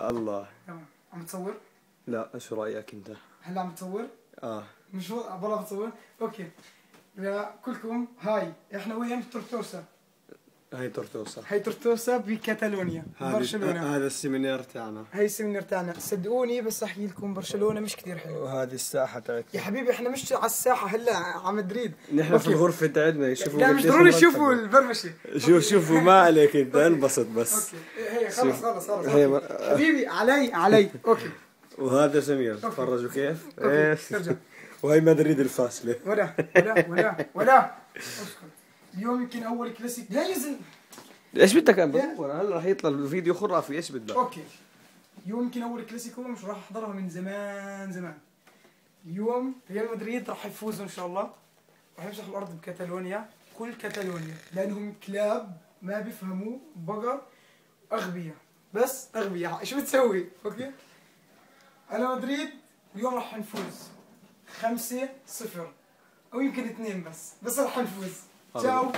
الله. عم تصور؟ لا شو رأيك أنت؟ هلا عم تصور؟ آه. مش والله بتصور أوكي. لكلكم هاي إحنا وين؟ تورتوسا. هاي تورتوسا. هاي تورتوسا بكاتالونيا برشلونة. هذا السيمينار تاعنا. هاي السمينر تاعنا. صدقوني بس احكي لكم برشلونة مش كثير حلو وهذه الساحة يا تاعتنا حبيبي إحنا مش على الساحة هلا على مدريد. نحن في أوكي. الغرفة تاعتنا يشوفوا لا مش ضروري. يشوفوا البرمشه شوف شوفوا ما عليك أنت أنبسط بس. okay خلص. خلص خلص. هي حبيبي علي علي. okay. وهذا سمير. تفرجوا كيف؟ إيش ارجع وهي مدريد الفاصلة. ولا ولا ولا ولا. اليوم يمكن أول كلاسيك. لا يزن إيش بدك أنا بدور هلا رح يطلع الفيديو خرافي. إيش بدك؟ okay. اليوم يمكن أول كلاسيكو مش راح أحضرها من زمان زمان. اليوم ريال مدريد راح يفوزوا إن شاء الله. راح يمسح الأرض بكاتالونيا. كل كاتالونيا. لأنهم كلاب ما بيفهموا بقر. اغبياء بس اغبياء شو بتسوي؟ أوكي. أنا مدريد اليوم راح نفوز. خمسة صفر. أو يمكن اثنين بس. بس راح نفوز. تشاو.